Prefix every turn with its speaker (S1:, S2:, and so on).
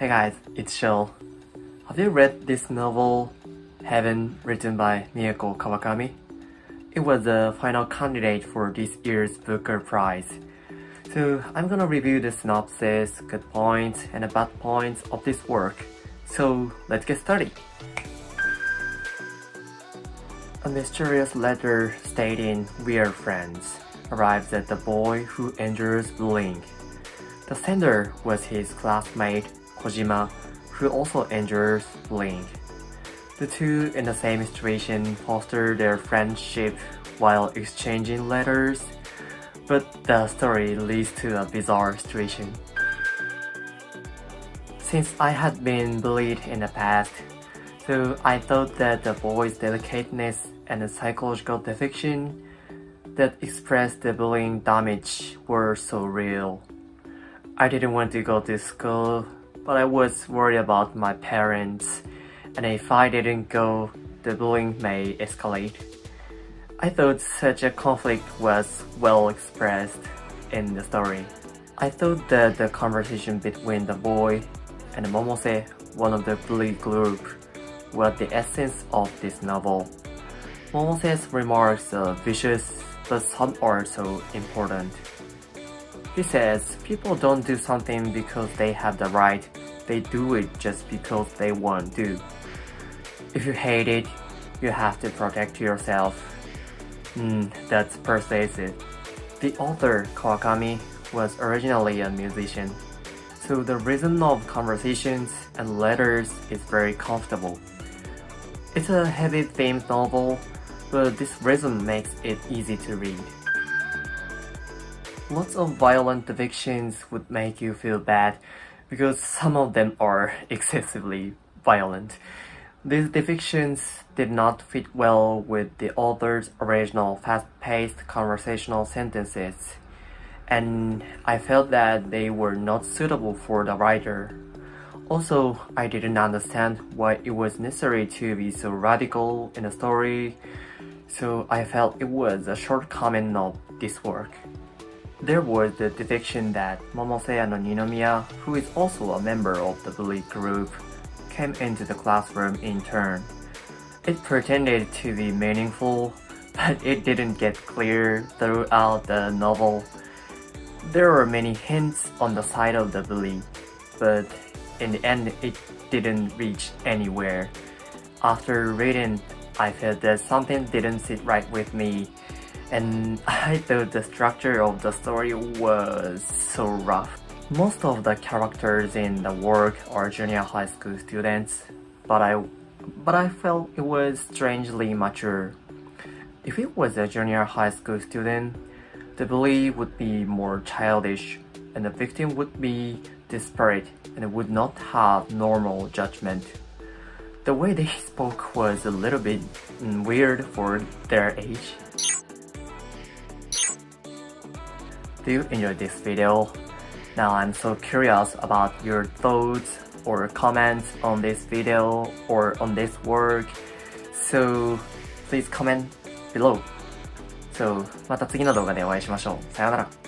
S1: Hey guys, it's Sho. Have you read this novel, Heaven, written by Mieko Kawakami? It was the final candidate for this year's Booker Prize. So I'm gonna review the synopsis, good points, and the bad points of this work. So let's get started. A mysterious letter stating we are friends arrives at the boy who endures bullying. The sender was his classmate Kojima, who also endures bullying. The two in the same situation foster their friendship while exchanging letters, but the story leads to a bizarre situation. Since I had been bullied in the past, so I thought that the boy's delicateness and the psychological defection that expressed the bullying damage were so real. I didn't want to go to school, but I was worried about my parents, and if I didn't go, the bullying may escalate. I thought such a conflict was well expressed in the story. I thought that the conversation between the boy and Momose, one of the bully group, were the essence of this novel. Momose's remarks are vicious, but some are so important. He says people don't do something because they have the right, they do it just because they want to. If you hate it, you have to protect yourself Hmm, that's persuasive. The author, Kawakami, was originally a musician, so the rhythm of conversations and letters is very comfortable. It's a heavy themed novel, but this rhythm makes it easy to read. Lots of violent depictions would make you feel bad because some of them are excessively violent. These depictions did not fit well with the author's original fast-paced conversational sentences, and I felt that they were not suitable for the writer. Also, I didn't understand why it was necessary to be so radical in the story, so I felt it was a shortcoming of this work. There was the depiction that Momose no Ninomiya, who is also a member of the bully group, came into the classroom in turn. It pretended to be meaningful, but it didn't get clear throughout the novel. There were many hints on the side of the bully, but in the end it didn't reach anywhere. After reading, I felt that something didn't sit right with me, and I thought the structure of the story was so rough. Most of the characters in the work are junior high school students, but I, but I felt it was strangely mature. If it was a junior high school student, the bully would be more childish and the victim would be desperate and would not have normal judgment. The way they spoke was a little bit mm, weird for their age. you enjoy this video? Now I'm so curious about your thoughts or comments on this video or on this work. So please comment below. So また次の動画でお会いしましょう。さようなら。